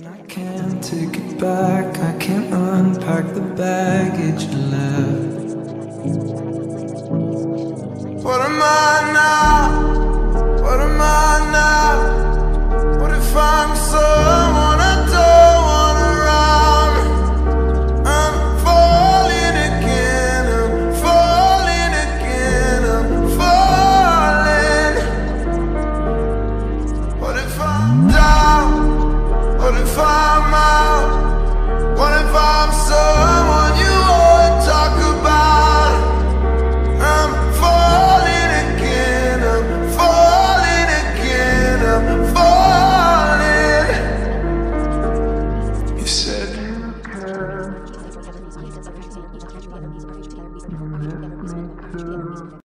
I can't take it back, I can't unpack the baggage left. What am I What if I'm out? What if I'm someone you won't talk about? I'm falling again, I'm falling again, I'm falling. You said.